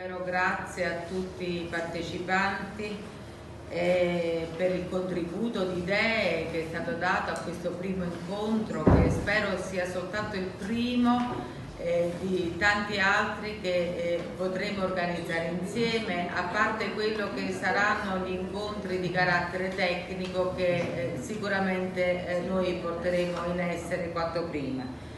Davvero grazie a tutti i partecipanti eh, per il contributo di idee che è stato dato a questo primo incontro che spero sia soltanto il primo eh, di tanti altri che eh, potremo organizzare insieme, a parte quello che saranno gli incontri di carattere tecnico che eh, sicuramente eh, noi porteremo in essere quanto prima.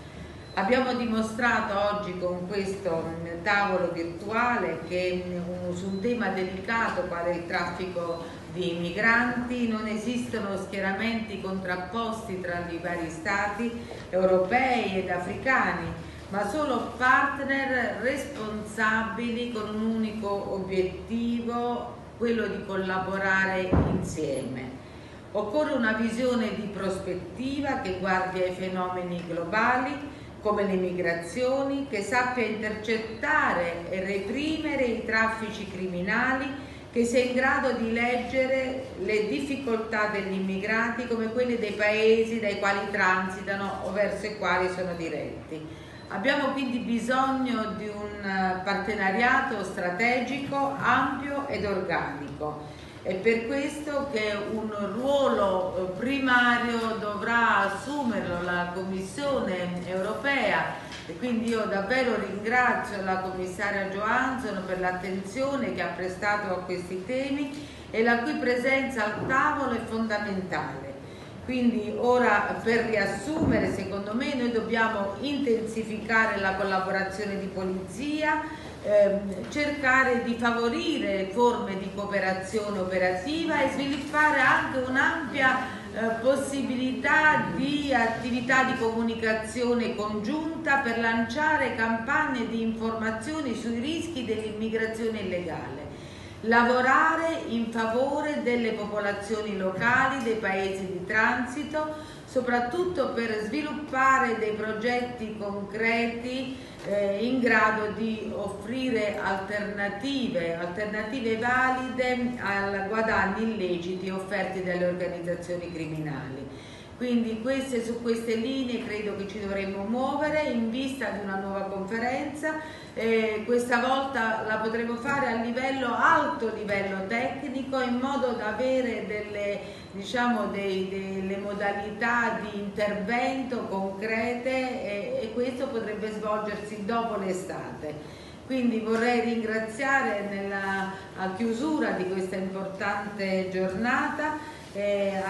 Abbiamo dimostrato oggi con questo mm, tavolo virtuale che mm, su un tema delicato quale il traffico di migranti non esistono schieramenti contrapposti tra i vari stati europei ed africani, ma solo partner responsabili con un unico obiettivo, quello di collaborare insieme. Occorre una visione di prospettiva che guardi ai fenomeni globali come le migrazioni, che sappia intercettare e reprimere i traffici criminali, che sia in grado di leggere le difficoltà degli immigrati come quelle dei paesi dai quali transitano o verso i quali sono diretti. Abbiamo quindi bisogno di un partenariato strategico ampio ed organico è per questo che un ruolo eh, primario assumerlo la Commissione europea e quindi io davvero ringrazio la commissaria Johansson per l'attenzione che ha prestato a questi temi e la cui presenza al tavolo è fondamentale. Quindi ora per riassumere, secondo me noi dobbiamo intensificare la collaborazione di polizia, ehm, cercare di favorire forme di cooperazione operativa e sviluppare anche un'ampia possibilità di attività di comunicazione congiunta per lanciare campagne di informazioni sui rischi dell'immigrazione illegale lavorare in favore delle popolazioni locali dei paesi di transito, soprattutto per sviluppare dei progetti concreti eh, in grado di offrire alternative, alternative valide ai guadagni illeciti offerti dalle organizzazioni criminali. Quindi queste, su queste linee credo che ci dovremmo muovere in vista di una nuova conferenza. Eh, questa volta la potremo fare a livello alto livello tecnico in modo da avere delle, diciamo, dei, delle modalità di intervento concrete e, e questo potrebbe svolgersi dopo l'estate. Quindi vorrei ringraziare nella, chiusura di questa importante giornata eh,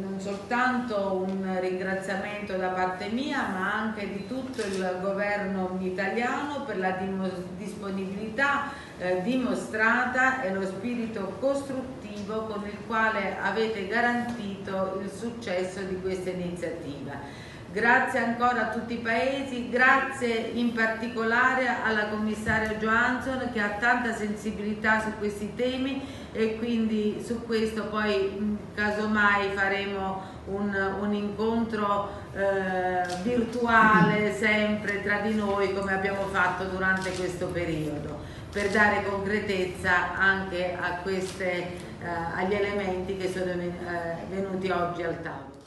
non soltanto un ringraziamento da parte mia ma anche di tutto il governo italiano per la disponibilità eh, dimostrata e lo spirito costruttivo con il quale avete garantito il successo di questa iniziativa. Grazie ancora a tutti i paesi, grazie in particolare alla commissaria Johansson che ha tanta sensibilità su questi temi e quindi su questo poi casomai faremo un, un incontro eh, virtuale sempre tra di noi come abbiamo fatto durante questo periodo per dare concretezza anche a queste, eh, agli elementi che sono eh, venuti oggi al tavolo.